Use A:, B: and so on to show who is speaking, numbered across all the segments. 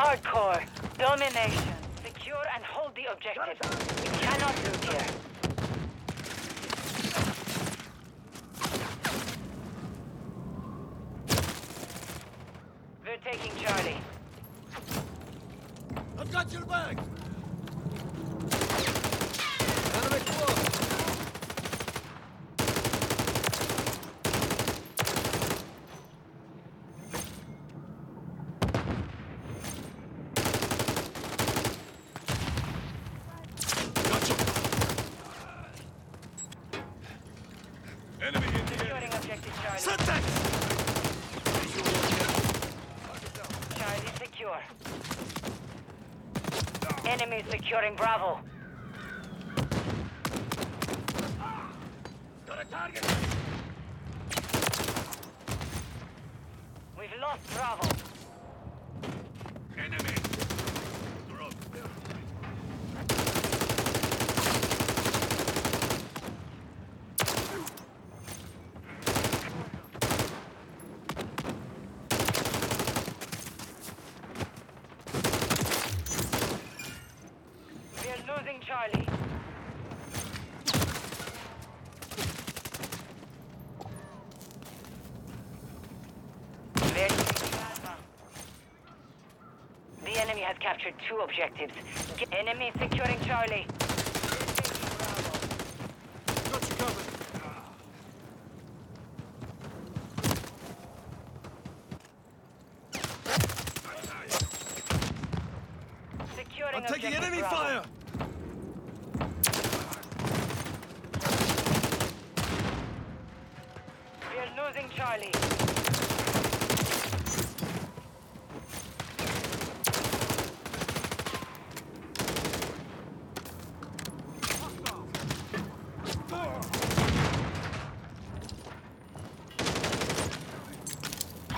A: Hardcore. Domination. Secure and hold the objective. We cannot lose here. We're taking Charlie.
B: I've got your back! Enemy in the air!
A: Securing objective Charlie.
B: Syntax!
A: Charlie secure. Enemy securing Bravo.
B: Got a target!
A: We've lost Bravo.
B: Enemy! Drone.
A: We're losing Charlie. The enemy has captured two objectives. Get enemy securing Charlie.
B: Got you covered!
A: Securing
B: I'm taking enemy
A: Bravo.
B: fire!
A: We're losing Charlie.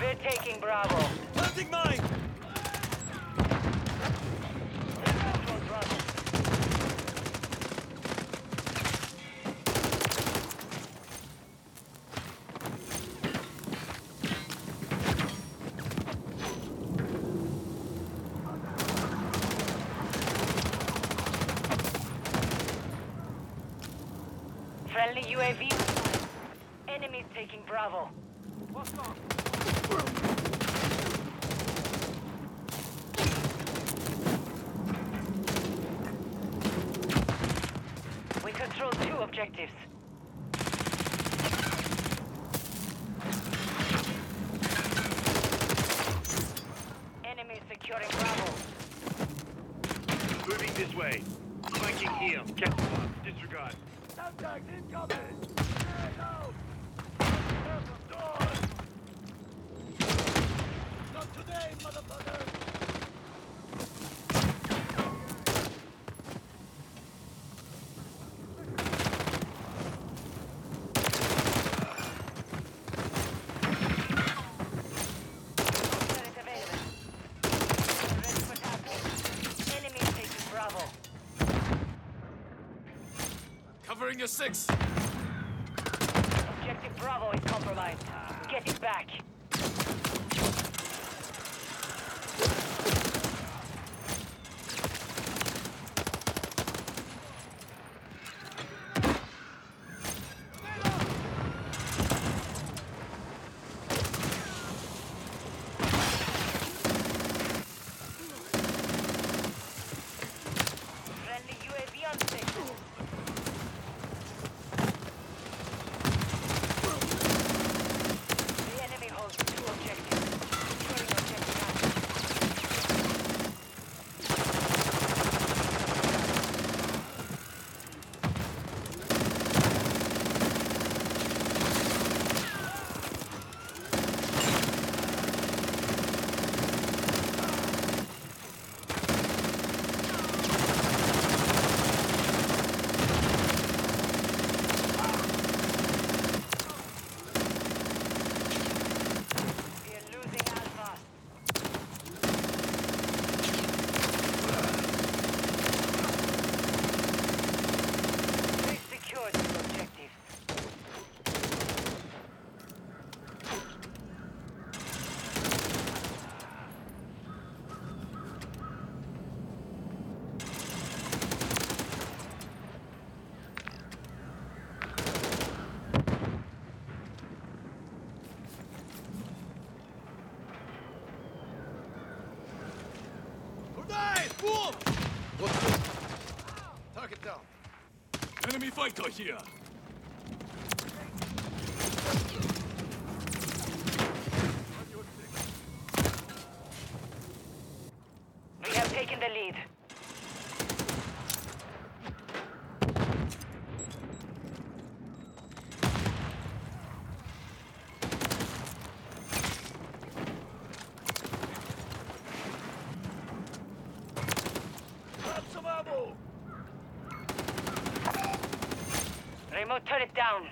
A: We're taking Bravo.
B: Planting mine!
A: Control Bravo. Friendly UAV. Enemies taking Bravo. We control two objectives. Enemy securing Bravo.
C: Moving this way. Flanking here. Get Disregard.
B: Contact incoming! Not today, motherfucker!
A: Turret available. Ready for task. Enemy taking Bravo.
B: Covering your six!
A: Objective Bravo is compromised. Get it back. Friendly UAV on station. The enemy holds
B: Today! Move!
D: What's this? Target down.
B: Enemy fighter here!
A: Remote turret down.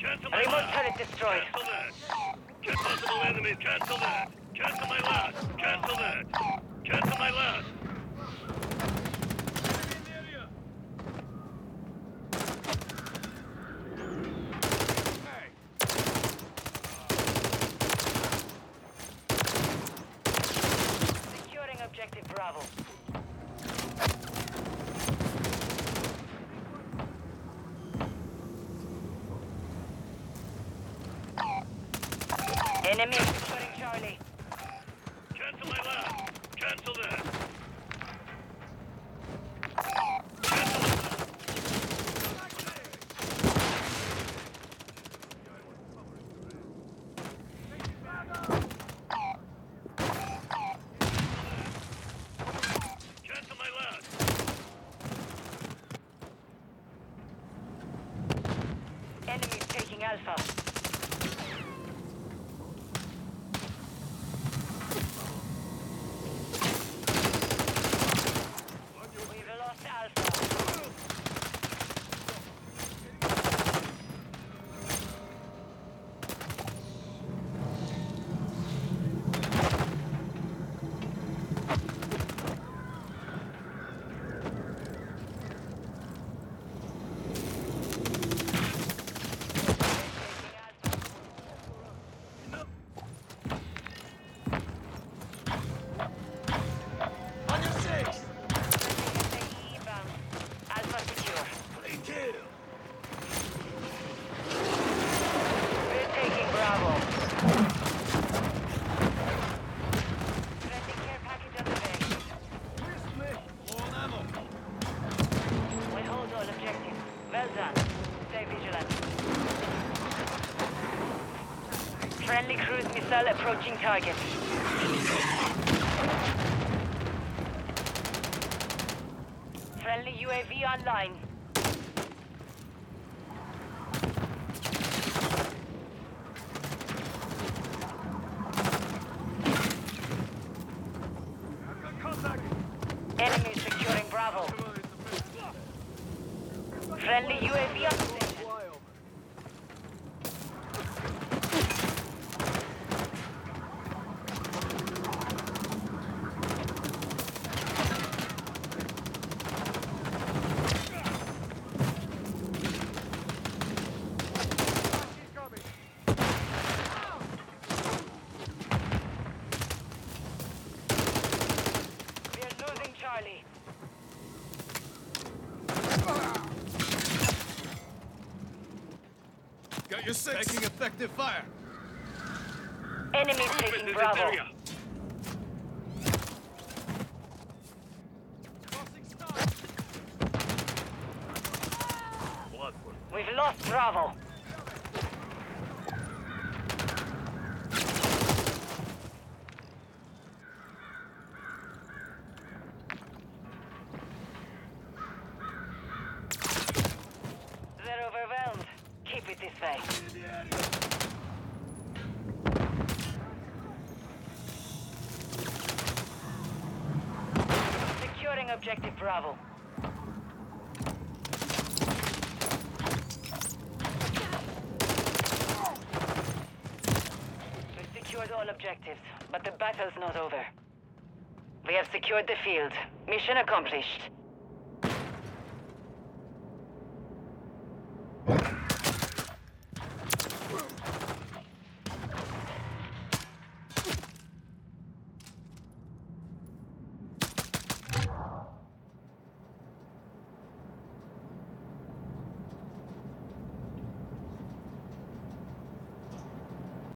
C: Cancel my
A: Remote
C: last.
A: turret destroyed.
C: Cancel that. Get possible. Cancel that. Cancel my last. Cancel that. Cancel my last.
B: Enemy
A: missile approaching target. Friendly UAV online. Enemy securing Bravo. Friendly UAV on station. We're losing Charlie.
B: Got your six!
D: Taking effective fire.
A: Enemy
C: Movement
A: taking Bravo.
C: area.
B: Crossing start!
C: Blood work.
A: We've lost Bravo.
B: The area!
A: Securing objective Bravo. We've secured all objectives, but the battle's not over. We have secured the field. Mission accomplished.